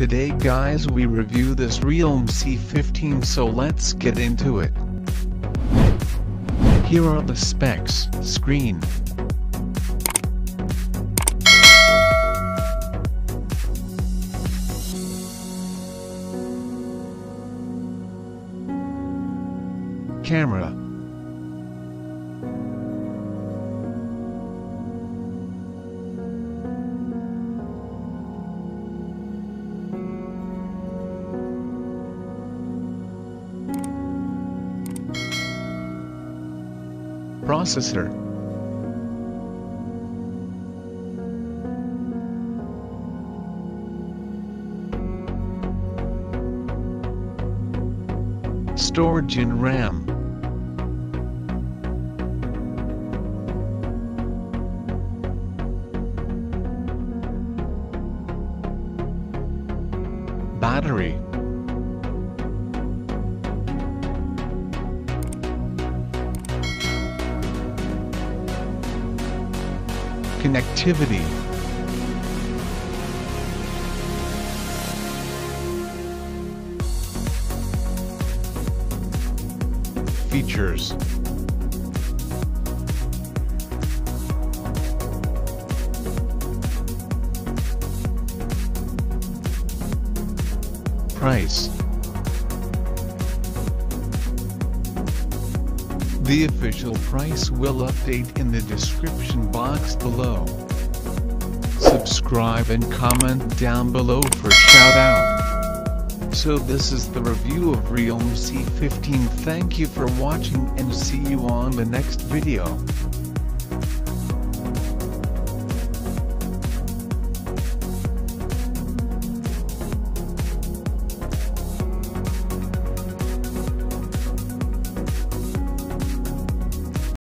Today guys we review this Realme C15 so let's get into it. Here are the specs, screen. Camera processor. Storage in RAM. Battery. Connectivity. Features. Price The official price will update in the description box below. Subscribe and comment down below for shout out. So this is the review of Realme C15 thank you for watching and see you on the next video.